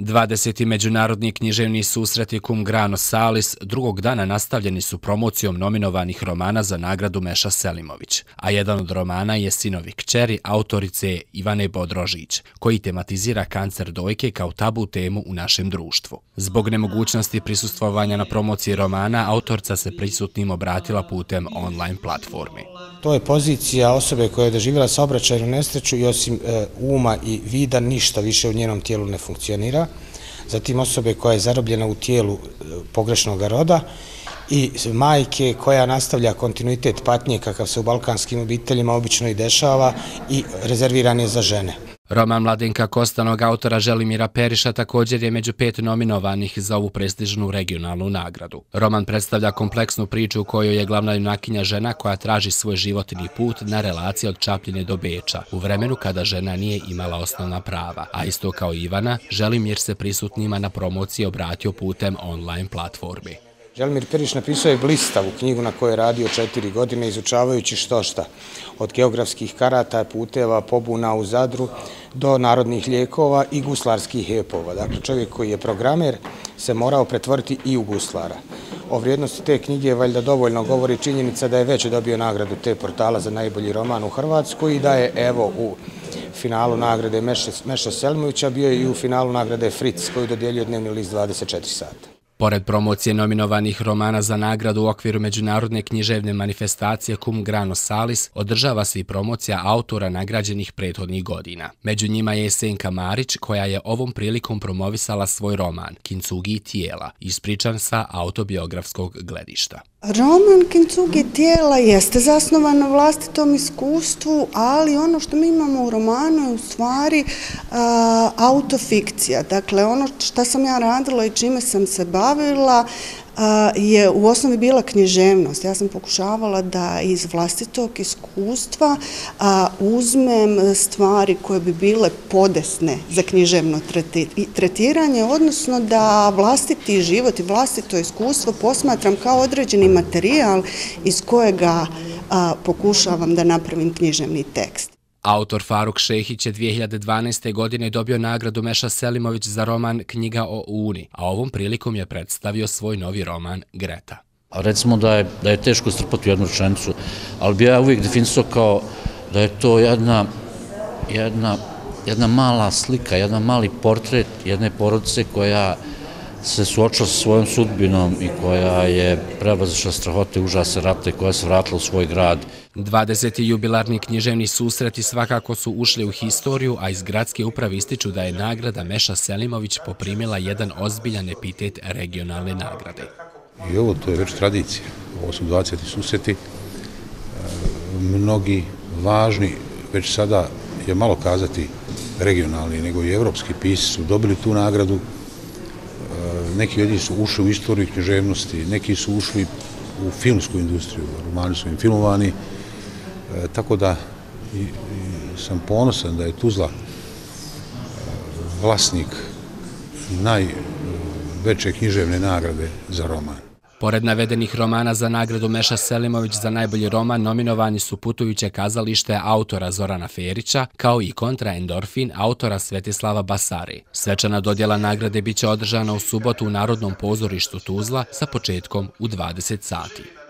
20. međunarodni književni susreti Cum Grano Salis drugog dana nastavljeni su promocijom nominovanih romana za nagradu Meša Selimović, a jedan od romana je Sinovi kćeri autorice Ivane Bodrožić, koji tematizira kancer dojke kao tabu temu u našem društvu. Zbog nemogućnosti prisustvovanja na promociji romana, autorca se prisutnim obratila putem online platformi. To je pozicija osobe koja je doživjela saobraćajnu nesreću i osim e, uma i vida ništa više u njenom tijelu ne funkcionira. Zatim osobe koja je zarobljena u tijelu e, pogrešnog roda i majke koja nastavlja kontinuitet patnje kakav se u balkanskim obiteljima obično i dešava i rezerviran je za žene. Roman Mladenka Kostanog autora Želimira Periša također je među pet nominovanih za ovu prestižnu regionalnu nagradu. Roman predstavlja kompleksnu priču u kojoj je glavna junakinja žena koja traži svoj životni put na relaciji od Čapljine do Beča, u vremenu kada žena nije imala osnovna prava. A isto kao Ivana, Želimir se prisutnima na promociji obratio putem online platformi. Želmir Periš napisao je blistavu knjigu na kojoj je radio četiri godine izučavajući što šta. Od geografskih karata, puteva, pobuna u Zadru do narodnih lijekova i guslarskih hepova. Dakle, čovjek koji je programer se morao pretvoriti i u guslara. O vrijednosti te knjige valjda dovoljno govori činjenica da je već dobio nagradu te portala za najbolji roman u Hrvatskoj i da je evo u finalu nagrade Meša Selmovića bio i u finalu nagrade Fritz koju dodijelio dnevni list 24 sata. Pored promocije nominovanih romana za nagradu u okviru međunarodne književne manifestacije Cum Grano Salis, održava se i promocija autora nagrađenih prethodnih godina. Među njima je Senka Marić, koja je ovom prilikom promovisala svoj roman Kincugi tijela, ispričan sa autobiografskog gledišta. Roman Kincugi tijela jeste zasnovan na vlastitom iskustvu, ali ono što mi imamo u romanu je u stvari autofikcija. Dakle, ono što sam ja radila i čime sam se bavila je u osnovi bila književnost. Ja sam pokušavala da iz vlastitog iskustva uzmem stvari koje bi bile podesne za književno tretiranje, odnosno da vlastiti život i vlastito iskustvo posmatram kao određeni materijal iz kojega pokušavam da napravim književni tekst. Autor Faruk Šehić je 2012. godine dobio nagradu Meša Selimović za roman Knjiga o Uni, a ovom prilikom je predstavio svoj novi roman Greta. Pa recimo da je, da je teško strpati u jednu rečenicu, ali bi ja uvijek definisao kao da je to jedna, jedna, jedna mala slika, jedan mali portret jedne porodice koja se suočila sa svojom sudbinom i koja je prebazišla strahote užase rate koja se vratila u svoj grad. 20. jubilarni književni susreti svakako su ušli u historiju, a iz gradske uprave ističu da je nagrada Meša Selimović poprimila jedan ozbiljan epitet regionalne nagrade. I ovo to je već tradicija. Ovo su 20. susreti. E, mnogi važni, već sada je malo kazati regionalni, nego i evropski pisi su dobili tu nagradu neki od njih su ušli u istoriju književnosti, neki su ušli u filmsku industriju, romani su im filmovani, e, tako da sam ponosan da je Tuzla e, vlasnik najveće e, književne nagrade za roman. Pored navedenih romana za nagradu Meša Selimović za najbolji roman nominovani su putujuće kazalište autora Zorana Ferića kao i kontra Endorfin autora Svetislava Basari. Svečana dodjela nagrade biće održana u subotu u Narodnom pozorištu Tuzla sa početkom u 20 sati.